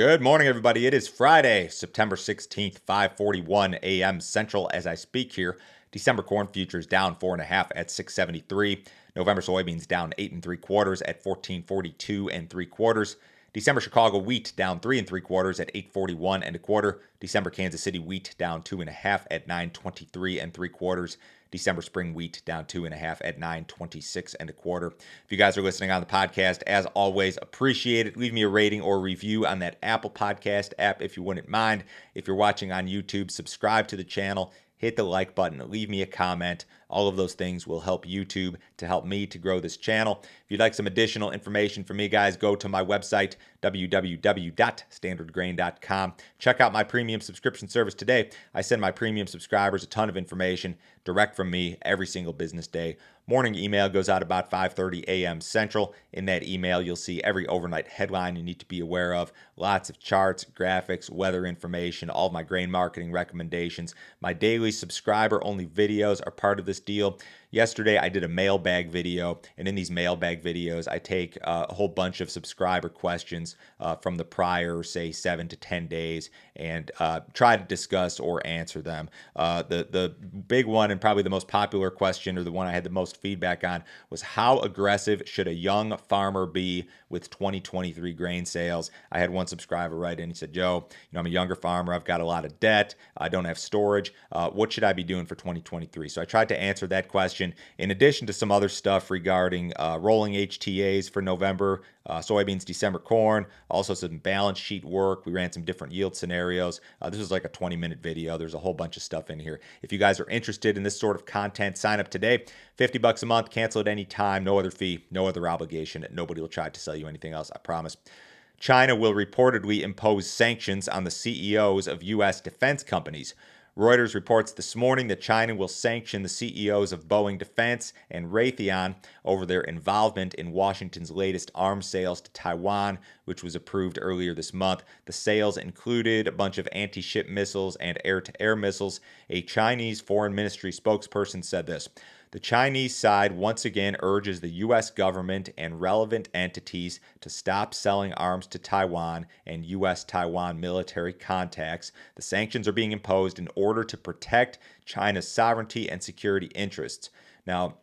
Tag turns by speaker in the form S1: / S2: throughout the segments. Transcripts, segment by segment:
S1: Good morning, everybody. It is Friday, September 16th, 5:41 a.m. Central. As I speak here, December corn futures down four and a half at 673. November soybeans down eight and three quarters at 1442 and three quarters. December Chicago wheat down three and three quarters at 841 and a quarter. December Kansas City wheat down two and a half at 923 and three quarters. December spring wheat down two and a half at 926 and a quarter. If you guys are listening on the podcast, as always, appreciate it. Leave me a rating or review on that Apple Podcast app if you wouldn't mind. If you're watching on YouTube, subscribe to the channel hit the like button, leave me a comment. All of those things will help YouTube to help me to grow this channel. If you'd like some additional information from me, guys, go to my website, www.standardgrain.com. Check out my premium subscription service today. I send my premium subscribers a ton of information direct from me every single business day. Morning email goes out about 5:30 a.m. Central. In that email, you'll see every overnight headline you need to be aware of, lots of charts, graphics, weather information, all of my grain marketing recommendations. My daily subscriber only videos are part of this deal. Yesterday, I did a mailbag video, and in these mailbag videos, I take uh, a whole bunch of subscriber questions uh, from the prior, say, seven to 10 days and uh, try to discuss or answer them. Uh, the, the big one and probably the most popular question, or the one I had the most feedback on, was how aggressive should a young farmer be with 2023 grain sales? I had one subscriber write in, he said, Joe, you know, I'm a younger farmer, I've got a lot of debt, I don't have storage. Uh, what should I be doing for 2023? So I tried to answer that question in addition to some other stuff regarding uh, rolling HTAs for November, uh, soybeans, December corn, also some balance sheet work. We ran some different yield scenarios. Uh, this was like a 20 minute video. There's a whole bunch of stuff in here. If you guys are interested in this sort of content, sign up today. 50 bucks a month, cancel at any time, no other fee, no other obligation. Nobody will try to sell you anything else, I promise. China will reportedly impose sanctions on the CEOs of U.S. defense companies. Reuters reports this morning that China will sanction the CEOs of Boeing Defense and Raytheon over their involvement in Washington's latest arms sales to Taiwan, which was approved earlier this month. The sales included a bunch of anti ship missiles and air to air missiles. A Chinese foreign ministry spokesperson said this. The Chinese side once again urges the U.S. government and relevant entities to stop selling arms to Taiwan and U.S. Taiwan military contacts. The sanctions are being imposed in order to protect China's sovereignty and security interests. Now,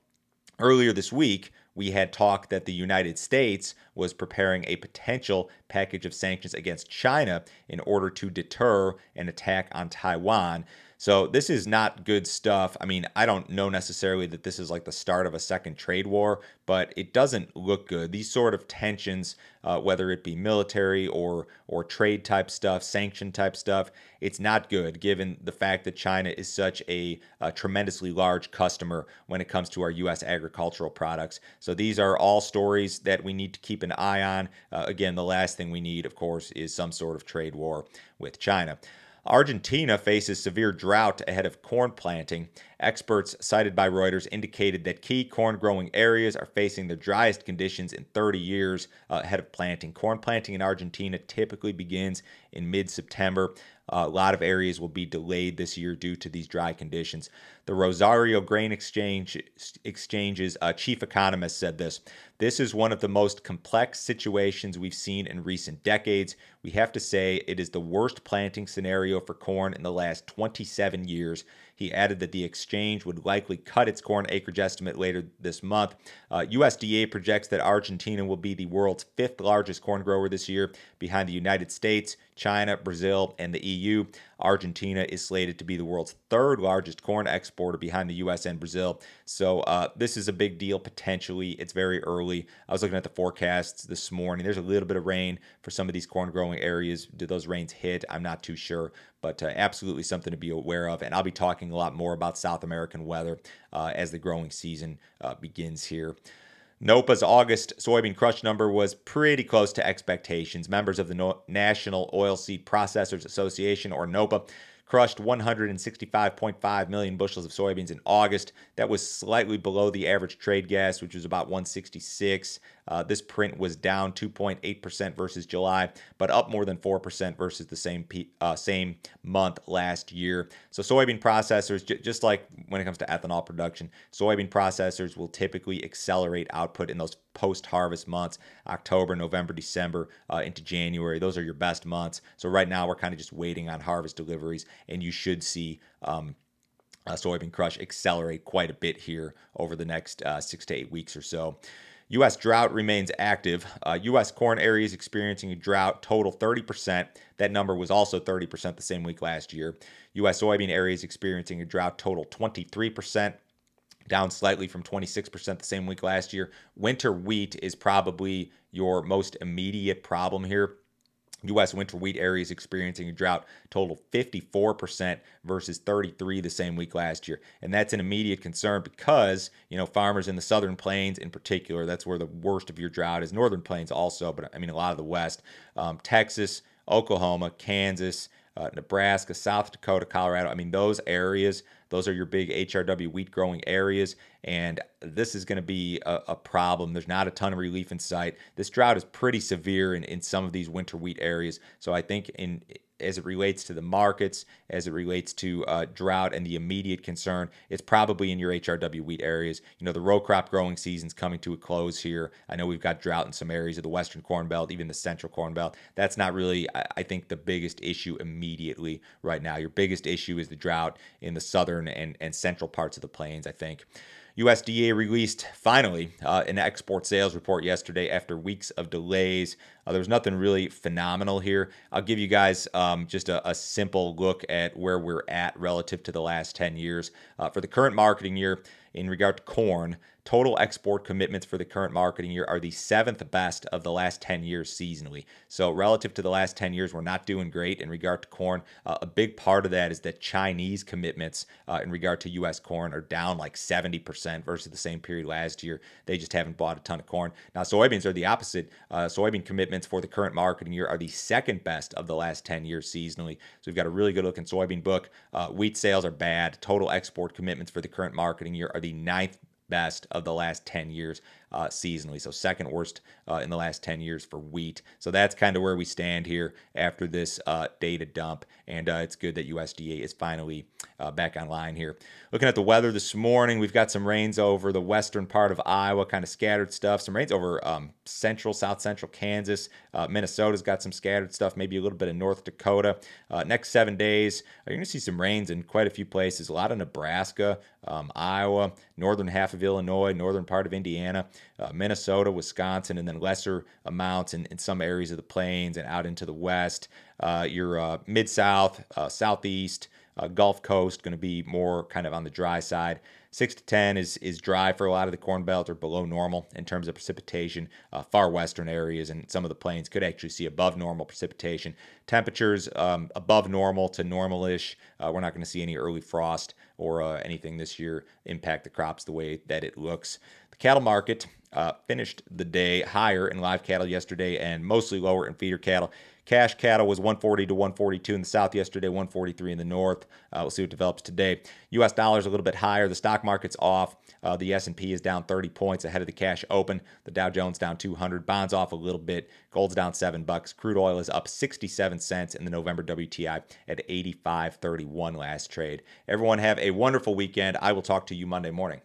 S1: earlier this week, we had talked that the United States was preparing a potential package of sanctions against China in order to deter an attack on Taiwan. So this is not good stuff. I mean, I don't know necessarily that this is like the start of a second trade war, but it doesn't look good. These sort of tensions, uh, whether it be military or or trade type stuff, sanction type stuff, it's not good given the fact that China is such a, a tremendously large customer when it comes to our U.S. agricultural products. So these are all stories that we need to keep an eye on. Uh, again, the last thing we need, of course, is some sort of trade war with China. Argentina faces severe drought ahead of corn planting. Experts cited by Reuters indicated that key corn growing areas are facing the driest conditions in 30 years ahead of planting. Corn planting in Argentina typically begins in mid September. Uh, a lot of areas will be delayed this year due to these dry conditions. The Rosario Grain Exchange Exchange's uh, chief economist said this. This is one of the most complex situations we've seen in recent decades. We have to say it is the worst planting scenario for corn in the last 27 years. He added that the exchange would likely cut its corn acreage estimate later this month. Uh, USDA projects that Argentina will be the world's fifth largest corn grower this year, behind the United States, China, Brazil, and the EU. Argentina is slated to be the world's third largest corn exporter behind the US and Brazil. So uh, this is a big deal potentially. It's very early. I was looking at the forecasts this morning. There's a little bit of rain for some of these corn growing areas. Do those rains hit? I'm not too sure, but uh, absolutely something to be aware of. And I'll be talking a lot more about South American weather uh, as the growing season uh, begins here. NOPA's August soybean crush number was pretty close to expectations. Members of the no- National Oilseed Processors Association, or NOPA, crushed 165.5 million bushels of soybeans in August. That was slightly below the average trade gas, which was about 166. Uh, this print was down 2.8% versus July, but up more than 4% versus the same uh, same month last year. So soybean processors, j- just like when it comes to ethanol production, soybean processors will typically accelerate output in those post-harvest months, October, November, December, uh, into January. Those are your best months. So right now we're kind of just waiting on harvest deliveries, and you should see. Um, uh, soybean crush accelerate quite a bit here over the next uh, six to eight weeks or so. U.S. drought remains active. Uh, U.S. corn areas experiencing a drought total 30%. That number was also 30% the same week last year. U.S. soybean areas experiencing a drought total 23%, down slightly from 26% the same week last year. Winter wheat is probably your most immediate problem here. U.S. winter wheat areas experiencing a drought total 54% versus 33 the same week last year. And that's an immediate concern because, you know, farmers in the southern plains in particular, that's where the worst of your drought is. Northern plains also, but I mean, a lot of the west, um, Texas, Oklahoma, Kansas, uh, Nebraska, South Dakota, Colorado. I mean, those areas, those are your big HRW wheat growing areas. And this is going to be a, a, problem. There's not a ton of relief in sight. This drought is pretty severe in, in some of these winter wheat areas. So I think in as it relates to the markets, as it relates to uh, drought and the immediate concern, it's probably in your HRW wheat areas. You know, the row crop growing season's coming to a close here. I know we've got drought in some areas of the Western Corn Belt, even the Central Corn Belt. That's not really, I think, the biggest issue immediately right now. Your biggest issue is the drought in the southern and, and central parts of the plains, I think. USDA released finally uh, an export sales report yesterday after weeks of delays. Uh, there was nothing really phenomenal here. I'll give you guys um, just a, a, simple look at where we're at relative to the last 10 years. Uh, for the current marketing year, in regard to corn, total export commitments for the current marketing year are the seventh best of the last 10 years seasonally. So, relative to the last 10 years, we're not doing great in regard to corn. Uh, a big part of that is that Chinese commitments uh, in regard to U.S. corn are down like 70% versus the same period last year. They just haven't bought a ton of corn. Now, soybeans are the opposite. Uh, soybean commitments for the current marketing year are the second best of the last 10 years seasonally. So, we've got a really good looking soybean book. Uh, wheat sales are bad. Total export commitments for the current marketing year are the ninth best of the last 10 years uh, seasonally. So, second worst uh, in the last 10 years for wheat. So, that's kind of where we stand here after this uh, data dump. And uh, it's good that USDA is finally uh, back online here. Looking at the weather this morning, we've got some rains over the western part of Iowa, kind of scattered stuff. Some rains over um, central, south central Kansas. Uh, Minnesota's got some scattered stuff, maybe a little bit of North Dakota. next seven days, you're going to see some rains in quite a few places. A lot of Nebraska, um, Iowa, northern half of Illinois, northern part of Indiana uh, Minnesota, Wisconsin, and then lesser amounts in, in some areas of the plains and out into the west. Uh, your uh, mid south, uh, southeast, uh, Gulf Coast going to be more kind of on the dry side. Six to ten is is dry for a lot of the Corn Belt or below normal in terms of precipitation. Uh, far western areas and some of the plains could actually see above normal precipitation. Temperatures um, above normal to normalish. Uh, we're not going to see any early frost or uh, anything this year impact the crops the way that it looks. The cattle market uh, finished the day higher in live cattle yesterday and mostly lower in feeder cattle. Cash cattle was 140 to 142 in the south yesterday, 143 in the north. Uh, we'll see what develops today. U.S. dollars a little bit higher. The stock market's off. Uh, the S&P is down 30 points ahead of the cash open. The Dow Jones down 200. Bonds off a little bit. Gold's down seven bucks. Crude oil is up 67 cents in the November WTI at 85.31 last trade. Everyone have a wonderful weekend. I will talk to you Monday morning.